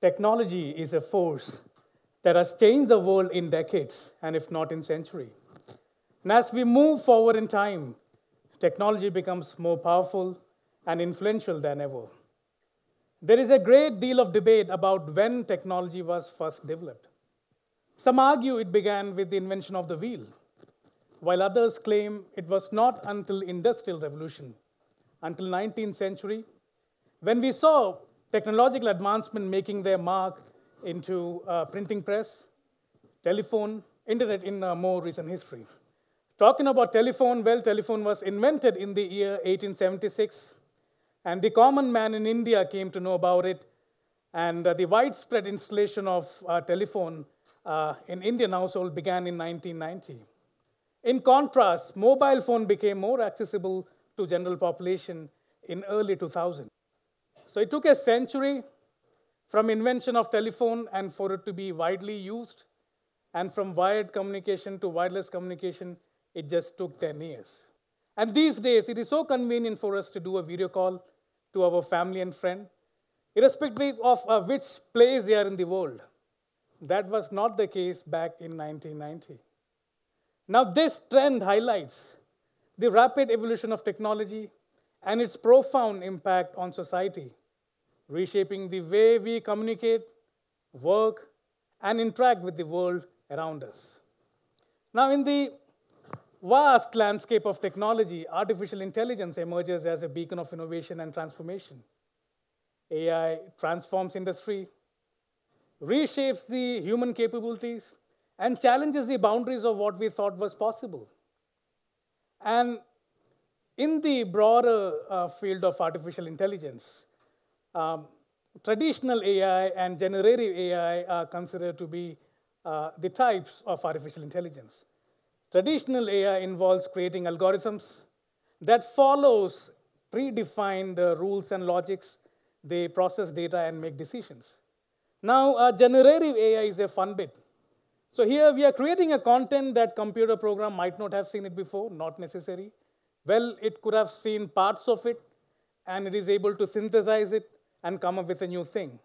technology is a force that has changed the world in decades, and if not in century. And as we move forward in time, technology becomes more powerful and influential than ever. There is a great deal of debate about when technology was first developed. Some argue it began with the invention of the wheel, while others claim it was not until industrial revolution, until 19th century, when we saw technological advancement making their mark into uh, printing press, telephone, internet in uh, more recent history. Talking about telephone, well, telephone was invented in the year 1876, and the common man in India came to know about it, and uh, the widespread installation of uh, telephone uh, in Indian household began in 1990. In contrast, mobile phone became more accessible to general population in early 2000. So it took a century from invention of telephone and for it to be widely used, and from wired communication to wireless communication, it just took 10 years. And these days, it is so convenient for us to do a video call to our family and friend, irrespective of uh, which place they are in the world. That was not the case back in 1990. Now, this trend highlights the rapid evolution of technology and its profound impact on society reshaping the way we communicate, work, and interact with the world around us. Now, in the vast landscape of technology, artificial intelligence emerges as a beacon of innovation and transformation. AI transforms industry, reshapes the human capabilities, and challenges the boundaries of what we thought was possible. And in the broader uh, field of artificial intelligence, um, traditional AI and generative AI are considered to be uh, the types of artificial intelligence. Traditional AI involves creating algorithms that follows predefined uh, rules and logics. They process data and make decisions. Now, uh, generative AI is a fun bit. So here we are creating a content that computer program might not have seen it before, not necessary. Well, it could have seen parts of it, and it is able to synthesize it and come up with a new thing.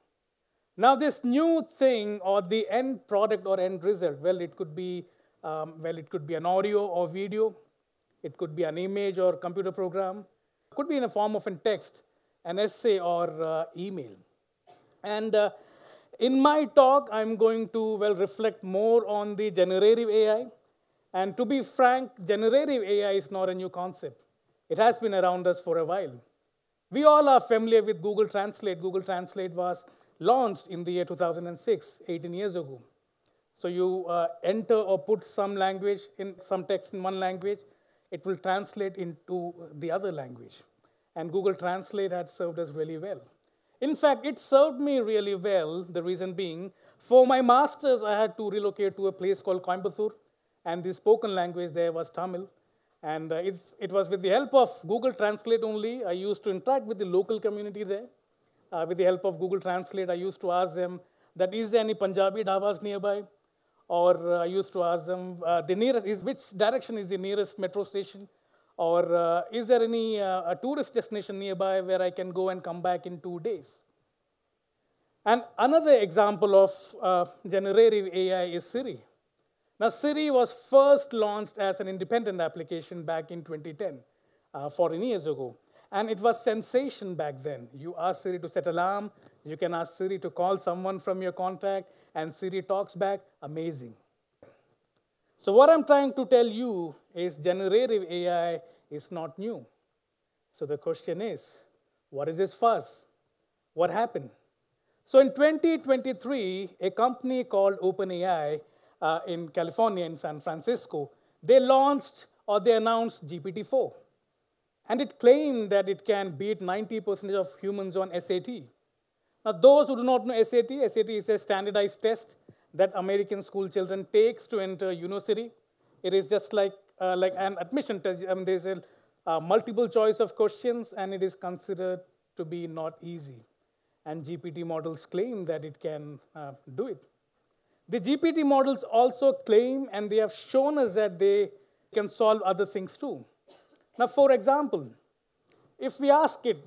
Now, this new thing or the end product or end result, well, it could be, um, well, it could be an audio or video, it could be an image or computer program, it could be in the form of a text, an essay or uh, email. And uh, in my talk, I'm going to well reflect more on the generative AI. And to be frank, generative AI is not a new concept. It has been around us for a while. We all are familiar with Google Translate. Google Translate was launched in the year 2006, 18 years ago. So you uh, enter or put some language in some text in one language, it will translate into the other language. And Google Translate had served us really well. In fact, it served me really well, the reason being, for my master's, I had to relocate to a place called Coimbatore, and the spoken language there was Tamil. And uh, it, it, was with the help of Google Translate only. I used to interact with the local community there. Uh, with the help of Google Translate, I used to ask them that is there any Punjabi dhabas nearby? Or uh, I used to ask them uh, the nearest is which direction is the nearest metro station? Or uh, is there any uh, a tourist destination nearby where I can go and come back in two days? And another example of generative AI is Siri. Now, Siri was first launched as an independent application back in 2010, uh, 14 years ago. And it was sensation back then. You ask Siri to set alarm, you can ask Siri to call someone from your contact, and Siri talks back. Amazing. So, what I'm trying to tell you is generative AI is not new. So, the question is what is this fuss? What happened? So, in 2023, a company called OpenAI uh, in California, in San Francisco, they launched or they announced GPT-4. And it claimed that it can beat 90% of humans on SAT. Now, those who do not know SAT, SAT is a standardized test that American school children takes to enter university. It is just like, uh, like an admission test. I mean, there's a uh, multiple choice of questions, and it is considered to be not easy. And GPT models claim that it can uh, do it. The GPT models also claim and they have shown us that they can solve other things too. Now, for example, if we ask it,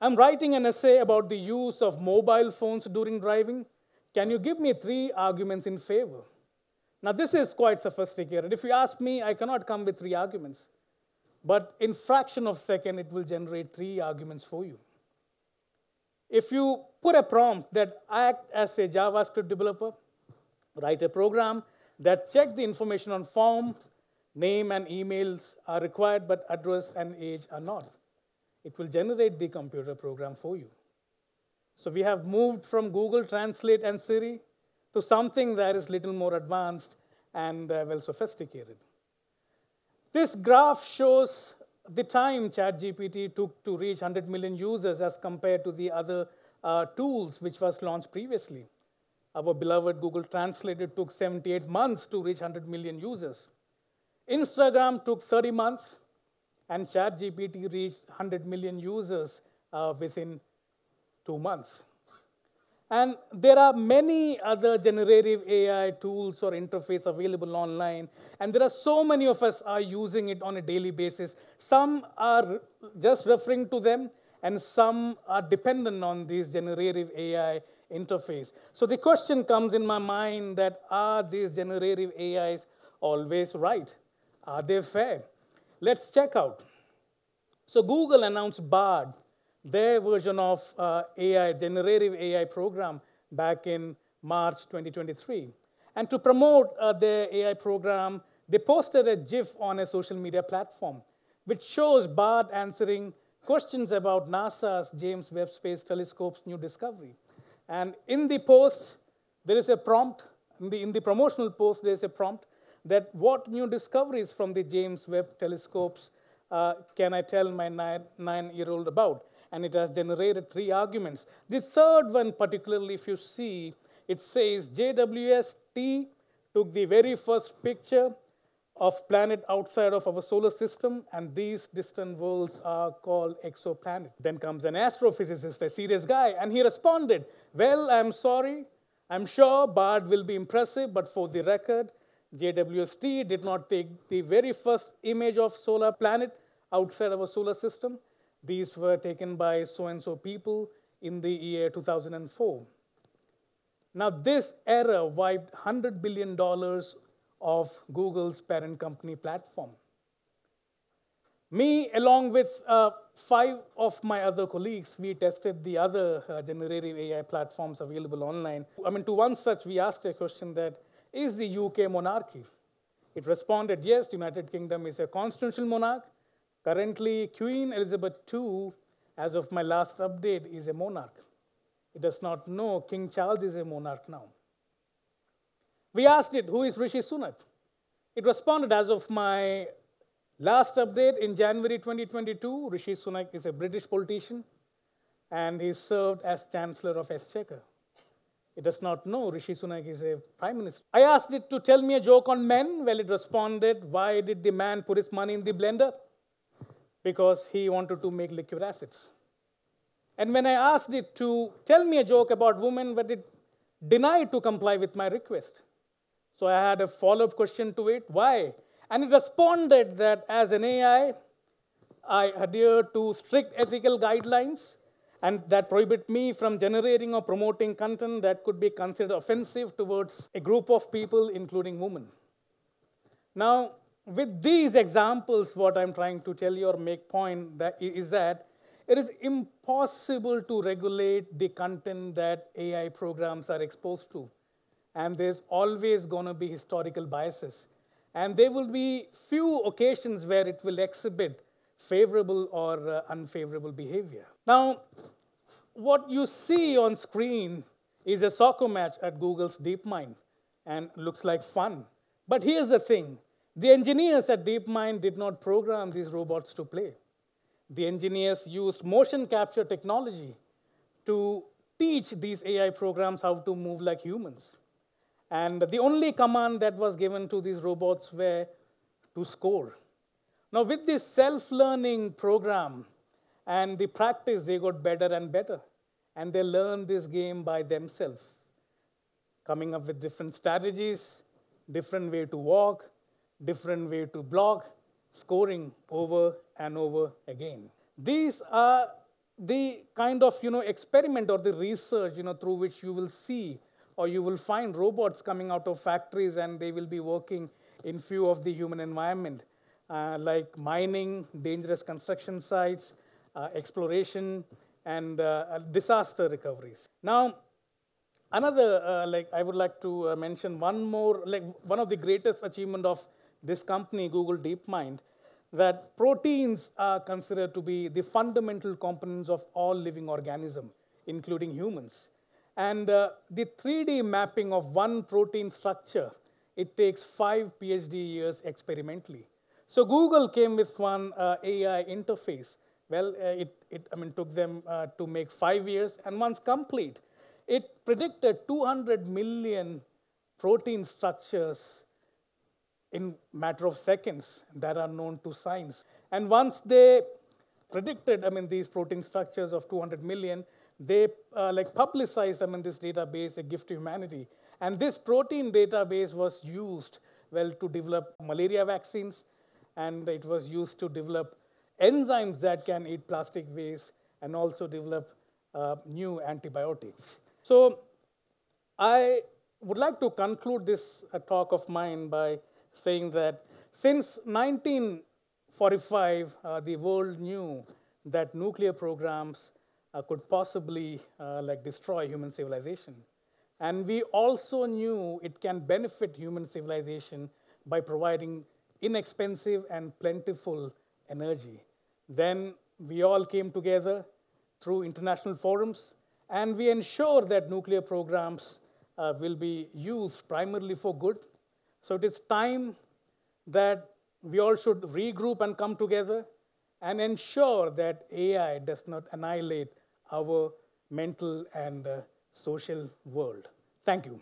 I'm writing an essay about the use of mobile phones during driving. Can you give me three arguments in favor? Now, this is quite sophisticated. If you ask me, I cannot come with three arguments. But in fraction of a second, it will generate three arguments for you. If you put a prompt that act as a JavaScript developer, write a program that check the information on forms, name and emails are required, but address and age are not it will generate the computer program for you. So we have moved from Google Translate and Siri to something that is little more advanced and uh, well sophisticated. This graph shows the time ChatGPT took to reach 100 million users as compared to the other uh, tools which was launched previously. Our beloved Google Translate took 78 months to reach 100 million users. Instagram took 30 months and ChatGPT reached 100 million users uh, within two months. And there are many other generative AI tools or interface available online, and there are so many of us are using it on a daily basis. Some are just referring to them, and some are dependent on these generative AI interface. So the question comes in my mind that are these generative AIs always right? Are they fair? Let's check out. So Google announced Bard, their version of uh, AI, generative AI program, back in March 2023. And to promote uh, their AI program, they posted a GIF on a social media platform, which shows Bard answering questions about NASA's James Webb Space Telescope's new discovery. And in the post, there is a prompt, in the, in the promotional post, there is a prompt that what new discoveries from the James Webb telescopes uh, can I tell my nine, nine-year-old about? And it has generated three arguments. The third one, particularly if you see, it says JWST took the very first picture of planet outside of our solar system, and these distant worlds are called exoplanet. Then comes an astrophysicist, a serious guy, and he responded, Well, I'm sorry. I'm sure Bard will be impressive, but for the record, JWST did not take the very first image of solar planet outside of our solar system. These were taken by so and so people in the year 2004. Now, this error wiped $100 billion of Google's parent company platform. Me, along with uh, five of my other colleagues, we tested the other uh, generative AI platforms available online. I mean, to one such, we asked a question that is the UK monarchy? It responded, yes, the United Kingdom is a constitutional monarch. Currently, Queen Elizabeth II, as of my last update, is a monarch. It does not know King Charles is a monarch now. We asked it, who is Rishi Sunak? It responded, as of my last update in January 2022, Rishi Sunak is a British politician and he served as Chancellor of Exchequer. It does not know Rishi Sunak is a prime minister. I asked it to tell me a joke on men. Well, it responded, Why did the man put his money in the blender? Because he wanted to make liquid acids. And when I asked it to tell me a joke about women, but it denied to comply with my request. So I had a follow up question to it why? And it responded that as an AI, I adhere to strict ethical guidelines and that prohibit me from generating or promoting content that could be considered offensive towards a group of people, including women. Now, with these examples, what I'm trying to tell you or make point that is that it is impossible to regulate the content that AI programs are exposed to. And there's always going to be historical biases. And there will be few occasions where it will exhibit favorable or uh, unfavorable behavior. Now, what you see on screen is a soccer match at Google's DeepMind and looks like fun. But here's the thing the engineers at DeepMind did not program these robots to play. The engineers used motion capture technology to teach these AI programs how to move like humans. And the only command that was given to these robots were to score. Now, with this self learning program, and the practice, they got better and better. And they learned this game by themselves, coming up with different strategies, different way to walk, different way to block, scoring over and over again. These are the kind of you know experiment or the research you know through which you will see or you will find robots coming out of factories and they will be working in few of the human environment uh, like mining dangerous construction sites uh, exploration and uh, disaster recoveries now another uh, like i would like to uh, mention one more like one of the greatest achievement of this company google deepmind that proteins are considered to be the fundamental components of all living organism, including humans. And uh, the 3D mapping of one protein structure, it takes five PhD years experimentally. So Google came with one uh, AI interface. Well, uh, it, it, I mean, took them uh, to make five years, and once complete, it predicted 200 million protein structures in matter of seconds that are known to science. And once they predicted, I mean, these protein structures of 200 million, they uh, like publicized, I mean, this database, a gift to humanity. And this protein database was used, well, to develop malaria vaccines, and it was used to develop enzymes that can eat plastic waste and also develop uh, new antibiotics. So I would like to conclude this uh, talk of mine by saying that since 1945, uh, the world knew that nuclear programs could possibly uh, like destroy human civilization. And we also knew it can benefit human civilization by providing inexpensive and plentiful energy. Then we all came together through international forums and we ensure that nuclear programs uh, will be used primarily for good so it is time that we all should regroup and come together and ensure that AI does not annihilate our mental and uh, social world. Thank you.